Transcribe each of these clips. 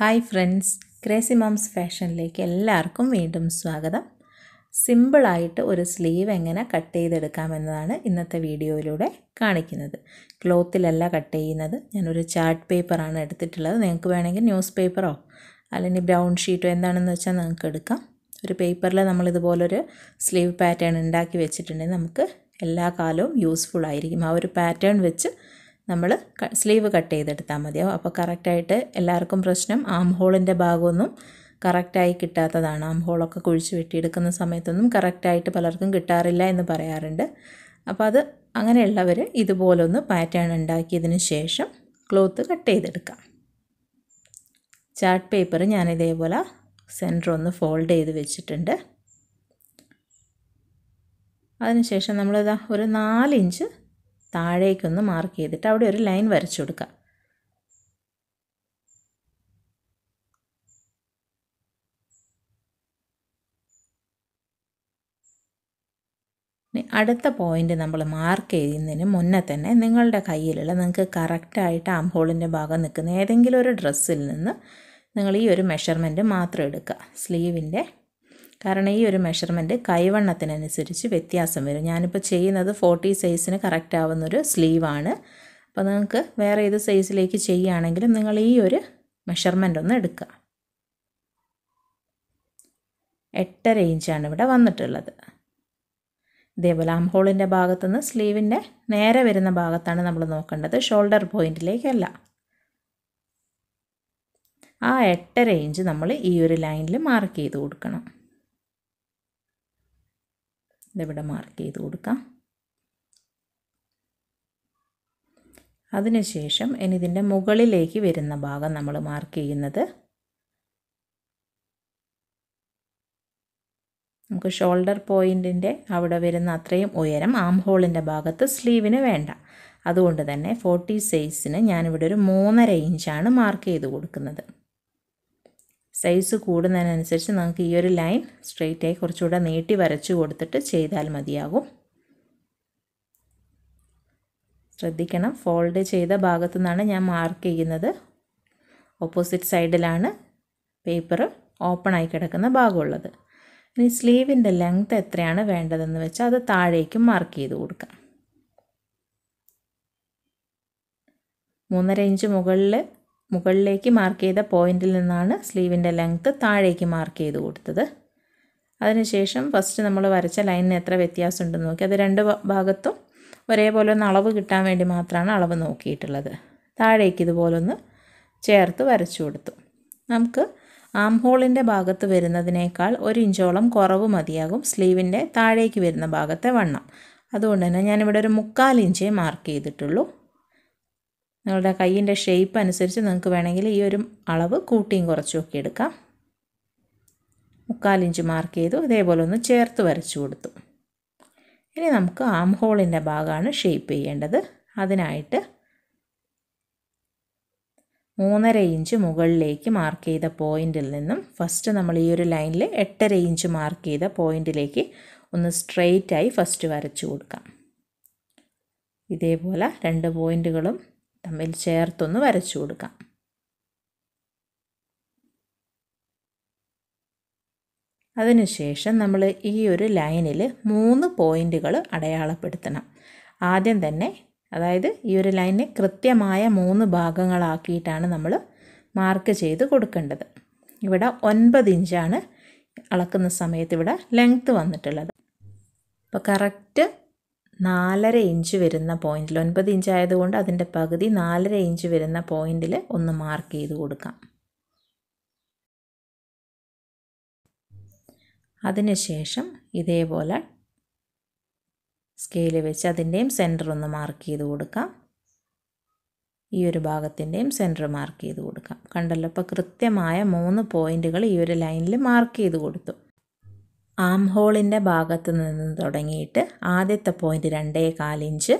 Hi friends crazy moms ഫാഷനിലേക്ക് എല്ലാവർക്കും വീണ്ടും സ്വാഗതം. സിമ്പിളായിട്ട് ഒരു സ്ലീവ് എങ്ങനെ കട്ട് ചെയ്തെടുക്കാമെന്നതാണ് ഇന്നത്തെ വീഡിയോയിലൂടെ കാണിക്കുന്നത്. ക്ലോത്തിലല്ല കട്ട് ചെയ്യുന്നത്. ഞാനൊരു ചാർട്ട് പേപ്പറാണ് എടുത്തിട്ടുള്ളത്. നിങ്ങൾക്ക് വേണമെങ്കിൽ ന്യൂസ് പേപ്പറോ അല്ലെങ്കിൽ ബ്രൗൺ ഷീറ്റോ എന്താണെന്ന് വെച്ചാൽ നിങ്ങൾക്ക് എടുക്കാം. ഒരു പേപ്പറിൽ നമ്മളിതുപോലൊരു സ്ലീവ് പാറ്റേൺ ഉണ്ടാക്കി വെച്ചിട്ടുണ്ടെങ്കിൽ നമുക്ക് എല്ലാ കാലവും യൂസ്ഫുൾ ആയിരിക്കും. ആ ഒരു പാറ്റേൺ വെച്ച് നമ്മൾ സ്ലീവ് കട്ട് ചെയ്തെടുത്താൽ മതിയാവും അപ്പോൾ കറക്റ്റായിട്ട് എല്ലാവർക്കും പ്രശ്നം. ആം ഹോളിന്റെ ഭാഗമൊന്നും കറക്റ്റായി കിട്ടാത്തതാണ്. ആം ഹോളൊക്കെ കുഴിച്ച് വെട്ടിയെടുക്കുന്ന സമയത്തൊന്നും കറക്റ്റായിട്ട് പലർക്കും കിട്ടാറില്ല എന്ന് പറയാറുണ്ട്. അപ്പോൾ അത് അങ്ങനെയുള്ളവർ ഇതുപോലൊന്ന് പാറ്റേൺ ഉണ്ടാക്കിയതിന് ശേഷം ക്ലോത്ത് കട്ട് ചെയ്തെടുക്കാം. ചാർട്ട് പേപ്പർ ഞാൻ ഇതേപോലെ സെന്റർ ഒന്ന് ഫോൾഡ് ചെയ്ത് വെച്ചിട്ടുണ്ട്. അതിനുശേഷം നമ്മളിതാ ഒരു നാലിഞ്ച് താഴേക്കൊന്ന് മാർക്ക് ചെയ്തിട്ട് അവിടെ ഒരു ലൈൻ വരച്ചു കൊടുക്കുക അടുത്ത പോയിന്റ് നമ്മൾ മാർക്ക് ചെയ്യുന്നതിന് മുന്നേ തന്നെ നിങ്ങളുടെ കയ്യിലുള്ള നിങ്ങൾക്ക് കറക്റ്റായിട്ട് ആം ഹോളിന്റെ ഭാഗം നിൽക്കുന്ന ഏതെങ്കിലും ഒരു ഡ്രസ്സിൽ നിന്ന് നിങ്ങൾ ഈ ഒരു മെഷർമെന്റ് മാത്രം എടുക്കുക സ്ലീവിന്റെ കാരണം ഈ ഒരു മെഷർമെന്റ് കൈവണ്ണത്തിനനുസരിച്ച് വ്യത്യാസം വരും. ഞാനിപ്പോൾ ചെയ്യുന്നത് ഫോർട്ടി സൈസിന് കറക്റ്റ് ആവുന്നൊരു സ്ലീവാണ് അപ്പോൾ നിങ്ങൾക്ക് വേറെ ഏത് സൈസിലേക്ക് ചെയ്യുകയാണെങ്കിലും നിങ്ങൾ ഈ ഒരു മെഷർമെന്റ് ഒന്ന് എടുക്കുക. എട്ടര ഇഞ്ചാണ് ഇവിടെ വന്നിട്ടുള്ളത്. ഇതേപോലെ ആം ഹോളിന്റെ ഭാഗത്തുനിന്ന് സ്ലീവിന്റെ നേരെ വരുന്ന ഭാഗത്താണ് നമ്മൾ നോക്കേണ്ടത്. ഷോൾഡർ പോയിന്റിലേക്കല്ല ആ എട്ടര ഇഞ്ച് നമ്മൾ ഈ ഒരു ലൈനിൽ മാർക്ക് ചെയ്ത് കൊടുക്കണം. ഇതിവിടെ മാർക്ക് ചെയ്ത് കൊടുക്കാം. അതിനുശേഷം ഇനി ഇതിന്റെ മുകളിലേക്ക് വരുന്ന ഭാഗം നമ്മൾ മാർക്ക് ചെയ്യുന്നത്. നമുക്ക് ഷോൾഡർ പോയിന്റിന്റെ അവിടെ വരുന്ന അത്രയും ഉയരം ആം ഹോളിന്റെ ഭാഗത്ത് സ്ലീവിന് വേണ്ട. അതുകൊണ്ട് തന്നെ ഫോർട്ടി സൈസിന് ഞാനിവിടെ ഒരു മൂന്നര ഇഞ്ചാണ് മാർക്ക് ചെയ്ത് കൊടുക്കുന്നത്. സൈസ് കൂടുന്നതിനനുസരിച്ച് നമുക്ക് ഈ ഒരു ലൈൻ സ്ട്രെയിറ്റായി കുറച്ചുകൂടെ നീട്ടി വരച്ചു കൊടുത്തിട്ട് ചെയ്താൽ മതിയാകും. ശ്രദ്ധിക്കണം. ഫോൾഡ് ചെയ്ത ഭാഗത്തു നിന്നാണ് ഞാൻ മാർക്ക് ചെയ്യുന്നത്. ഓപ്പോസിറ്റ് സൈഡിലാണ് പേപ്പർ ഓപ്പൺ ആയി കിടക്കുന്ന ഭാഗമുള്ളത്. ഇനി സ്ലീവിന്റെ ലെങ്ത് എത്രയാണ് വേണ്ടതെന്ന് വെച്ചാൽ അത് താഴേക്കും മാർക്ക് ചെയ്ത് കൊടുക്കാം. മൂന്നര ഇഞ്ച് മുകളിൽ മുകളിലേക്ക് മാർക്ക് ചെയ്ത പോയിന്റിൽ നിന്നാണ് സ്ലീവിന്റെ ലെങ്ത്ത് താഴേക്ക് മാർക്ക് ചെയ്ത് കൊടുത്തത്. അതിനുശേഷം ഫസ്റ്റ് നമ്മൾ വരച്ച ലൈനിന് എത്ര വ്യത്യാസം ഉണ്ടെന്ന് നോക്കി. അത് രണ്ട് ഭാഗത്തും ഒരേപോലെ ഒന്ന് അളവ് കിട്ടാൻ വേണ്ടി മാത്രമാണ് അളവ് നോക്കിയിട്ടുള്ളത്. താഴേക്ക് ഇതുപോലൊന്ന് ചേർത്ത് വരച്ചു കൊടുത്തു. നമുക്ക് ആം ഹോളിന്റെ ഭാഗത്ത് വരുന്നതിനേക്കാൾ ഒരു ഇഞ്ചോളം കുറവ് മതിയാകും സ്ലീവിന്റെ താഴേക്ക് വരുന്ന ഭാഗത്തെ വണ്ണം. അതുകൊണ്ട് തന്നെ ഞാനിവിടെ ഒരു മുക്കാൽ ഇഞ്ചേ മാർക്ക് ചെയ്തിട്ടുള്ളൂ. നിങ്ങളുടെ കൈയിന്റെ ഷേപ്പ് അനുസരിച്ച് നിങ്ങൾക്ക് വേണമെങ്കിൽ ഈ ഒരു അളവ് കൂട്ടിയും കുറച്ചുമൊക്കെ എടുക്കാം. മുക്കാലിഞ്ച് മാർക്ക് ചെയ്തു. അതേപോലെ ഒന്ന് ചേർത്ത് വരച്ചു കൊടുത്തു. ഇനി നമുക്ക് ആം ഹോളിന്റെ ഭാഗമാണ് ഷേപ്പ് ചെയ്യേണ്ടത്. അതിനായിട്ട് മൂന്നര ഇഞ്ച് മുകളിലേക്ക് മാർക്ക് ചെയ്ത പോയിന്റിൽ നിന്നും ഫസ്റ്റ് നമ്മൾ ഈ ഒരു ലൈനിൽ എട്ടര ഇഞ്ച് മാർക്ക് ചെയ്ത പോയിന്റിലേക്ക് ഒന്ന് സ്ട്രെയിറ്റായി ഫസ്റ്റ് വരച്ചു കൊടുക്കാം. ഇതേപോലെ രണ്ട് പോയിന്റുകളും തമ്മിൽ ചേർത്തൊന്ന് വരച്ചു കൊടുക്കാം. അതിനുശേഷം നമ്മൾ ഈ ഒരു ലൈനിൽ മൂന്ന് പോയിന്റുകൾ അടയാളപ്പെടുത്തണം. ആദ്യം തന്നെ അതായത് ഈ ഒരു ലൈനിനെ കൃത്യമായ മൂന്ന് ഭാഗങ്ങളാക്കിയിട്ടാണ് നമ്മൾ മാർക്ക് ചെയ്ത് കൊടുക്കേണ്ടത്. ഇവിടെ ഒൻപത് ഇഞ്ചാണ് അളക്കുന്ന സമയത്ത് ഇവിടെ ലെങ്ത്ത് വന്നിട്ടുള്ളത്. അപ്പോൾ കറക്റ്റ് നാലര ഇഞ്ച് വരുന്ന പോയിന്റിൽ ഒൻപത് ഇഞ്ച് ആയതുകൊണ്ട് അതിന്റെ പകുതി നാലര ഇഞ്ച് വരുന്ന പോയിന്റിൽ ഒന്ന് മാർക്ക് ചെയ്ത് കൊടുക്കാം. അതിനുശേഷം ഇതേപോലെ സ്കെയിൽ വെച്ച് അതിന്റെയും സെന്റർ ഒന്ന് മാർക്ക് ചെയ്ത് കൊടുക്കാം. ഈ ഒരു ഭാഗത്തിന്റെയും സെന്റർ മാർക്ക് ചെയ്ത് കൊടുക്കാം. കണ്ടല്ലോ അപ്പോൾ കൃത്യമായ മൂന്ന് പോയിന്റുകൾ ഈ ഒരു ലൈനിൽ മാർക്ക് ചെയ്ത് കൊടുത്തു. ആം ഹോളിന്റെ ഭാഗത്ത് നിന്ന് തുടങ്ങിയിട്ട് ആദ്യത്തെ പോയിന്റ് രണ്ടേ കാലിഞ്ച്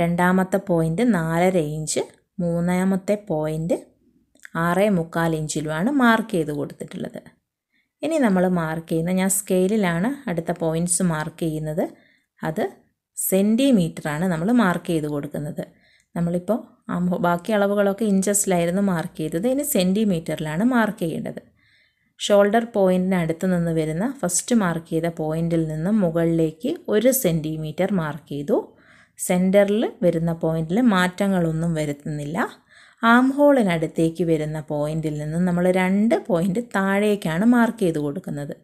രണ്ടാമത്തെ പോയിന്റ് നാലര ഇഞ്ച് മൂന്നാമത്തെ പോയിന്റ് ആറേ മുക്കാൽ ഇഞ്ചിലുമാണ് മാർക്ക് ചെയ്ത് കൊടുത്തിട്ടുള്ളത്. ഇനി നമ്മൾ മാർക്ക് ചെയ്യുന്ന ഞാൻ സ്കെയിലിലാണ് അടുത്ത പോയിന്റ്സ് മാർക്ക് ചെയ്യുന്നത്. അത് സെന്റിമീറ്ററാണ് നമ്മൾ മാർക്ക് ചെയ്ത് കൊടുക്കുന്നത്. നമ്മളിപ്പോൾ ബാക്കി അളവുകളൊക്കെ ഇഞ്ചസിലായിരുന്നു മാർക്ക് ചെയ്തത്. ഇനി സെന്റിമീറ്ററിലാണ് മാർക്ക് ചെയ്യേണ്ടത്. ഷോൾഡർ പോയിന്റിന് അടുത്ത് നിന്ന് വരുന്ന ഫസ്റ്റ് മാർക്ക് ചെയ്ത പോയിന്റിൽ നിന്ന് മുകളിലേക്ക് ഒരു സെന്റിമീറ്റർ മാർക്ക് ചെയ്തു. സെന്ററിൽ വരുന്ന പോയിന്റിൽ മാറ്റങ്ങളൊന്നും വരുത്തുന്നില്ല. ആം ഹോളിനടുത്തേക്ക് വരുന്ന പോയിന്റിൽ നിന്ന് നമ്മൾ രണ്ട് പോയിന്റ് താഴേക്കാണ് മാർക്ക് ചെയ്ത് കൊടുക്കുന്നത്.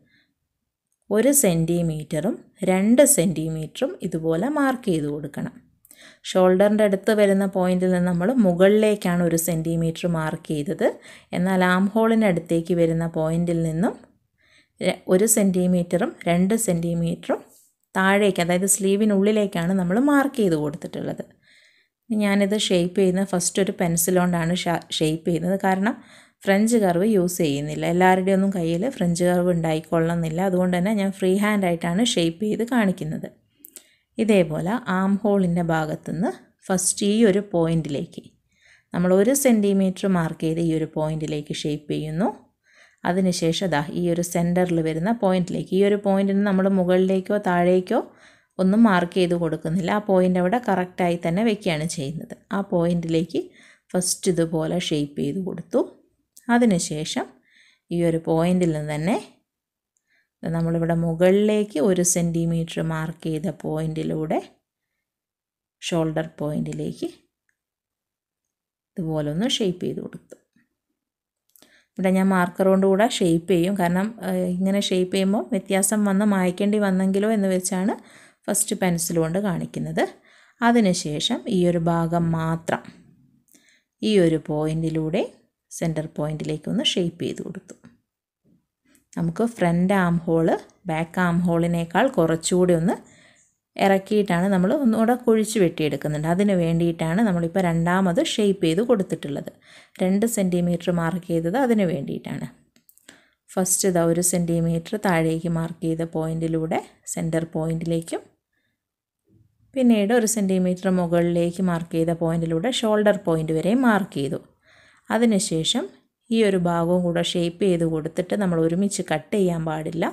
ഒരു സെന്റിമീറ്ററും രണ്ട് സെന്റിമീറ്ററും ഇതുപോലെ മാർക്ക് ചെയ്ത് കൊടുക്കണം. ഷോൾഡറിന്റെ അടുത്ത് വരുന്ന പോയിന്റിൽ നിന്ന് നമ്മൾ മുകളിലേക്കാണ് ഒരു സെന്റിമീറ്റർ മാർക്ക് ചെയ്തത്. എന്നാൽ ആം ഹോളിനടുത്തേക്ക് വരുന്ന പോയിന്റിൽ നിന്നും ഒരു സെന്റിമീറ്ററും രണ്ട് സെന്റിമീറ്ററും താഴേക്ക് അതായത് സ്ലീവിനുള്ളിലേക്കാണ് നമ്മൾ മാർക്ക് ചെയ്ത് കൊടുത്തിട്ടുള്ളത്. ഞാനിത് ഷേപ്പ് ചെയ്യുന്നത് ഫസ്റ്റ് ഒരു പെൻസിൽ കൊണ്ടാണ് ഷേപ്പ് ചെയ്യുന്നത്. കാരണം ഫ്രഞ്ച് കർവ് യൂസ് ചെയ്യുന്നില്ല. എല്ലാവരുടെയൊന്നും കയ്യിൽ ഫ്രഞ്ച് കർവ് ഉണ്ടായിക്കൊള്ളുന്നില്ല അതുകൊണ്ട് തന്നെ ഞാൻ ഫ്രീ ഹാൻഡായിട്ടാണ് ഷേപ്പ് ചെയ്ത് കാണിക്കുന്നത്. ഇതേപോലെ ആം ഹോളിന്റെ ഭാഗത്തുനിന്ന് ഫസ്റ്റ് ഈ ഒരു പോയിന്റിലേക്ക് നമ്മൾ ഒരു സെന്റിമീറ്റർ മാർക്ക് ചെയ്ത് ഈ ഒരു പോയിന്റിലേക്ക് ഷേപ്പ് ചെയ്യുന്നു. അതിനുശേഷം അതാ ഈ ഒരു സെന്ററിൽ വരുന്ന പോയിന്റിലേക്ക് ഈ ഒരു പോയിന്റിന് നമ്മൾ മുകളിലേക്കോ താഴേക്കോ ഒന്നും മാർക്ക് ചെയ്ത് കൊടുക്കുന്നില്ല. ആ പോയിന്റ് അവിടെ കറക്റ്റായി തന്നെ വെക്കുകയാണ് ചെയ്യുന്നത്. ആ പോയിന്റിലേക്ക് ഫസ്റ്റ് ഇതുപോലെ ഷേപ്പ് ചെയ്ത് കൊടുത്തു. അതിനുശേഷം ഈ ഒരു പോയിന്റിൽ നിന്ന് തന്നെ നമ്മളിവിടെ മുകളിലേക്ക് ഒരു സെന്റിമീറ്റർ മാർക്ക് ചെയ്ത പോയിന്റിലൂടെ ഷോൾഡർ പോയിന്റിലേക്ക് ഇതുപോലെ ഒന്ന് ഷേപ്പ് ചെയ്ത് കൊടുത്തു. ഇവിടെ ഞാൻ മാർക്കർ കൊണ്ട് കൂടെ ഷേപ്പ് ചെയ്യും. കാരണം ഇങ്ങനെ ഷേപ്പ് ചെയ്യുമ്പോൾ വ്യത്യാസം വന്ന് മായ്ക്കേണ്ടി വന്നെങ്കിലോ എന്ന് വെച്ചാണ് ഫസ്റ്റ് പെൻസിൽ കൊണ്ട് കാണിക്കുന്നത്. അതിനുശേഷം ഈ ഒരു ഭാഗം മാത്രം ഈ ഒരു പോയിന്റിലൂടെ സെന്റർ പോയിന്റിലേക്ക് ഒന്ന് ഷേപ്പ് ചെയ്ത് കൊടുത്തു. നമുക്ക് front arm hole back arm ഹോളിനേക്കാൾ കുറച്ചുകൂടി ഒന്ന് ഇറക്കിയിട്ടാണ് നമ്മൾ ഒന്നുകൂടെ കുഴിച്ച് വെട്ടിയെടുക്കുന്നുണ്ട്. അതിന് വേണ്ടിയിട്ടാണ് നമ്മളിപ്പോൾ രണ്ടാമത് ഷേപ്പ് ചെയ്ത് കൊടുത്തിട്ടുള്ളത്. രണ്ട് സെന്റിമീറ്റർ മാർക്ക് ചെയ്തത് അതിന് വേണ്ടിയിട്ടാണ്. ഫസ്റ്റ് ഇതാ ഒരു സെന്റിമീറ്റർ താഴേക്ക് മാർക്ക് ചെയ്ത പോയിന്റിലൂടെ സെന്റർ പോയിന്റിലേക്കും പിന്നീട് ഒരു സെന്റിമീറ്റർ മുകളിലേക്ക് മാർക്ക് ചെയ്ത പോയിന്റിലൂടെ ഷോൾഡർ പോയിന്റ് വരെ മാർക്ക് ചെയ്തു. അതിനുശേഷം ഈ ഒരു ഭാഗവും കൂടെ ഷേപ്പ് ചെയ്ത് കൊടുത്തിട്ട് നമ്മൾ ഒരുമിച്ച് കട്ട് ചെയ്യാൻ പാടില്ല.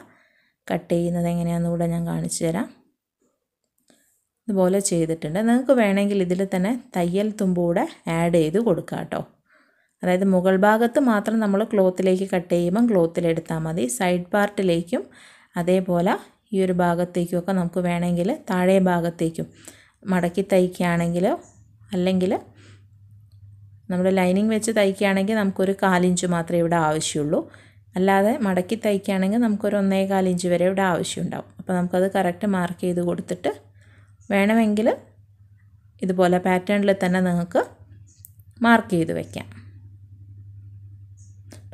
കട്ട് ചെയ്യുന്നത് എങ്ങനെയാണെന്ന് കൂടെ ഞാൻ കാണിച്ചു തരാം. ഇതുപോലെ ചെയ്തിട്ടുണ്ട്. നിങ്ങൾക്ക് വേണമെങ്കിൽ ഇതിൽ തന്നെ തയ്യൽ തുമ്പൂടെ ആഡ് ചെയ്ത് കൊടുക്കാം കേട്ടോ. അതായത് മുകൾ ഭാഗത്ത് മാത്രം നമ്മൾ ക്ലോത്തിലേക്ക് കട്ട് ചെയ്യുമ്പം ക്ലോത്തിലെടുത്താൽ മതി. സൈഡ് പാർട്ടിലേക്കും അതേപോലെ ഈ ഒരു ഭാഗത്തേക്കുമൊക്കെ നമുക്ക് വേണമെങ്കിൽ താഴെ ഭാഗത്തേക്കും മടക്കി തയ്ക്കുകയാണെങ്കിലോ അല്ലെങ്കിൽ നമ്മൾ ലൈനിങ് വെച്ച് തയ്ക്കുകയാണെങ്കിൽ നമുക്കൊരു കാലിഞ്ച് മാത്രമേ ഇവിടെ ആവശ്യമുള്ളൂ. അല്ലാതെ മടക്കി തയ്ക്കുകയാണെങ്കിൽ നമുക്കൊരു ഒന്നേ കാലിഞ്ച് വരെ ഇവിടെ ആവശ്യമുണ്ടാവും. അപ്പോൾ നമുക്കത് കറക്റ്റ് മാർക്ക് ചെയ്ത് കൊടുത്തിട്ട് വേണമെങ്കിൽ ഇതുപോലെ പാറ്റേണിൽ തന്നെ നിങ്ങൾക്ക് മാർക്ക് ചെയ്ത് വയ്ക്കാം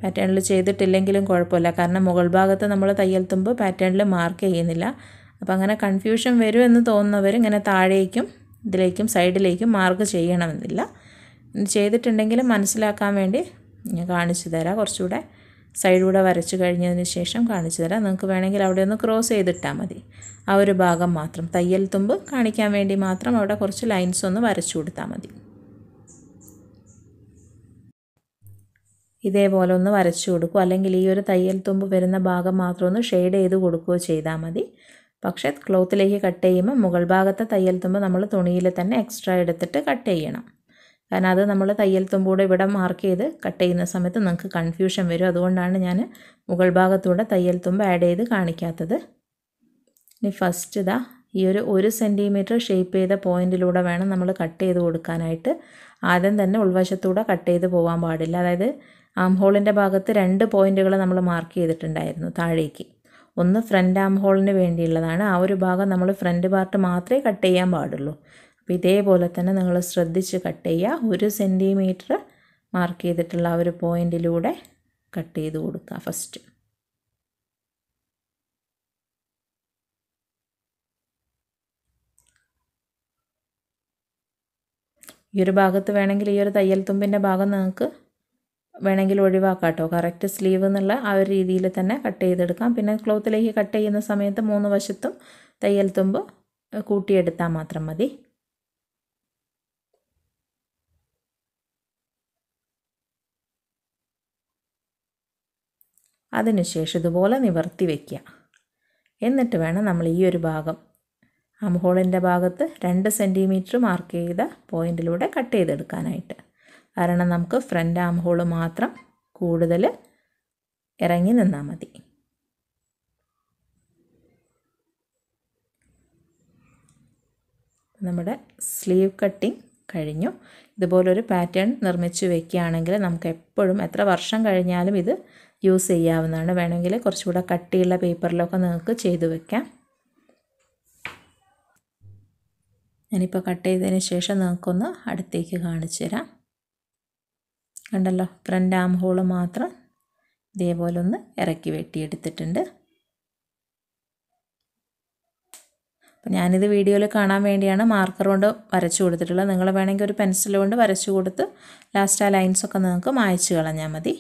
പാറ്റേണിൽ ചെയ്തിട്ടില്ലെങ്കിലും കുഴപ്പമില്ല. കാരണം മുകൾ ഭാഗത്ത് നമ്മൾ തയ്യൽ തുമ്പ് പാറ്റേണിൽ മാർക്ക് ചെയ്യുന്നില്ല. അപ്പോൾ അങ്ങനെ കൺഫ്യൂഷൻ വരുമെന്ന് തോന്നുന്നവർ ഇങ്ങനെ താഴേക്കും ഇതിലേക്കും സൈഡിലേക്കും മാർക്ക് ചെയ്യണമെന്നില്ല. ചെയ്തിട്ടുണ്ടെങ്കിൽ മനസ്സിലാക്കാൻ വേണ്ടി ഞാൻ കാണിച്ചു തരാം. കുറച്ചുകൂടെ സൈഡിലൂടെ വരച്ച് കഴിഞ്ഞതിന് ശേഷം കാണിച്ചു തരാം. നിങ്ങൾക്ക് വേണമെങ്കിൽ അവിടെ ഒന്ന് ക്രോസ് ചെയ്തിട്ടാൽ മതി. ആ ഒരു ഭാഗം മാത്രം. തയ്യൽ തുമ്പ് കാണിക്കാൻ വേണ്ടി മാത്രം അവിടെ കുറച്ച് ലൈൻസ് ഒന്ന് വരച്ചു കൊടുത്താൽ മതി. ഇതേപോലെ ഒന്ന് വരച്ചു കൊടുക്കുക അല്ലെങ്കിൽ ഈ ഒരു തയ്യൽ തുമ്പ് വരുന്ന ഭാഗം മാത്രം ഒന്ന് ഷെയ്ഡ് ചെയ്ത് കൊടുക്കുകയോ ചെയ്താൽ മതി. പക്ഷേ ക്ലോത്തിലേക്ക് കട്ട് ചെയ്യുമ്പോൾ മുകൾ ഭാഗത്തെ തയ്യൽ തുമ്പ് നമ്മൾ തുണിയിൽ തന്നെ എക്സ്ട്രാ എടുത്തിട്ട് കട്ട് ചെയ്യണം. കാരണം അത് നമ്മൾ തയ്യൽ തുമ്പൂടെ ഇവിടെ മാർക്ക് ചെയ്ത് കട്ട് ചെയ്യുന്ന സമയത്ത് നിങ്ങൾക്ക് കൺഫ്യൂഷൻ വരും. അതുകൊണ്ടാണ് ഞാൻ മുകൾ ഭാഗത്തൂടെ തയ്യൽ തുമ്പ് ആഡ് ചെയ്ത് കാണിക്കാത്തത്. ഇനി ഫസ്റ്റ് ഇതാ ഈ ഒരു ഒരു സെന്റിമീറ്റർ ഷേപ്പ് ചെയ്ത പോയിന്റിലൂടെ വേണം നമ്മൾ കട്ട് ചെയ്ത് കൊടുക്കാനായിട്ട്. ആദ്യം തന്നെ ഉൾവശത്തൂടെ കട്ട് ചെയ്ത് പോകാൻ പാടില്ല. അതായത് ആം ഹോളിന്റെ ഭാഗത്ത് രണ്ട് പോയിന്റുകൾ നമ്മൾ മാർക്ക് ചെയ്തിട്ടുണ്ടായിരുന്നു താഴേക്ക്. ഒന്ന് ഫ്രണ്ട് ആം ഹോളിന് വേണ്ടിയുള്ളതാണ്. ആ ഒരു ഭാഗം നമ്മൾ ഫ്രണ്ട് പാർട്ട് മാത്രമേ കട്ട് ചെയ്യാൻ പാടുള്ളൂ. അപ്പോൾ ഇതേപോലെ തന്നെ നിങ്ങൾ ശ്രദ്ധിച്ച് കട്ട് ചെയ്യുക. ഒരു സെന്റിമീറ്റർ മാർക്ക് ചെയ്തിട്ടുള്ള ആ ഒരു പോയിന്റിലൂടെ കട്ട് ചെയ്ത് കൊടുക്കുക ഫസ്റ്റ്. ഈ ഒരു ഭാഗത്ത് വേണമെങ്കിൽ ഈ ഒരു തയ്യൽ തുമ്പിന്റെ ഭാഗം നിങ്ങൾക്ക് വേണമെങ്കിൽ ഒഴിവാക്കാം കേട്ടോ. കറക്റ്റ് സ്ലീവ് എന്നുള്ള ആ ഒരു രീതിയിൽ തന്നെ കട്ട് ചെയ്തെടുക്കാം. പിന്നെ ക്ലോത്തിലേക്ക് കട്ട് ചെയ്യുന്ന സമയത്ത് മൂന്ന് വശത്തും തയ്യൽ തുമ്പ് കൂട്ടിയെടുത്താൽ മാത്രം മതി. അതിനുശേഷം ഇതുപോലെ നിവർത്തി വയ്ക്കുക എന്നിട്ട് വേണം നമ്മൾ ഈ ഒരു ഭാഗം അംഹോളിന്റെ ഭാഗത്ത് രണ്ട് സെന്റിമീറ്റർ മാർക്ക് ചെയ്ത പോയിന്റിലൂടെ കട്ട് ചെയ്തെടുക്കാനായിട്ട്. കാരണം നമുക്ക് ഫ്രണ്ട് ആം ഹോൾ മാത്രം കൂടുതൽ ഇറങ്ങി നിന്നാൽ മതി. നമ്മുടെ സ്ലീവ് കട്ടിങ് കഴിഞ്ഞു. ഇതുപോലൊരു പാറ്റേൺ നിർമ്മിച്ച് വെക്കുകയാണെങ്കിൽ നമുക്ക് എപ്പോഴും എത്ര വർഷം കഴിഞ്ഞാലും ഇത് യൂസ് ചെയ്യാവുന്നതാണ്. വേണമെങ്കിൽ കുറച്ചുകൂടെ കട്ടിയുള്ള പേപ്പറിലൊക്കെ നിങ്ങൾക്ക് ചെയ്തു വെക്കാം. ഞാനിപ്പോൾ കട്ട് ചെയ്തതിന് ശേഷം നിങ്ങൾക്കൊന്ന് അടുത്തേക്ക് കാണിച്ചു തരാം. കണ്ടല്ലോ ഫ്രണ്ട് ആം ഹോൾ മാത്രം ഇതേപോലെ ഒന്ന് ഇറക്കി വെട്ടിയെടുത്തിട്ടുണ്ട്. അപ്പം ഞാനിത് വീഡിയോയിൽ കാണാൻ വേണ്ടിയാണ് മാർക്കർ കൊണ്ട് വരച്ചു കൊടുത്തിട്ടുള്ളത്. നിങ്ങൾ വേണമെങ്കിൽ ഒരു പെൻസിൽ കൊണ്ട് വരച്ചു കൊടുത്ത് ലാസ്റ്റ് ആ ലൈൻസൊക്കെ നിങ്ങൾക്ക് മായച്ചു കളഞ്ഞാൽ മതി.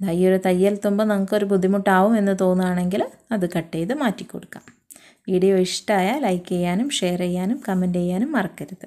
ഈ ഒരു തയ്യൽ തുമ്പ് നമുക്കൊരു ബുദ്ധിമുട്ടാവും എന്ന് തോന്നുകയാണെങ്കിൽ അത് കട്ട് ചെയ്ത് മാറ്റി കൊടുക്കാം വീഡിയോ ഇഷ്ടമായാൽ ലൈക്ക് ചെയ്യാനും ഷെയർ ചെയ്യാനും കമന്റ് ചെയ്യാനും മറക്കരുത്.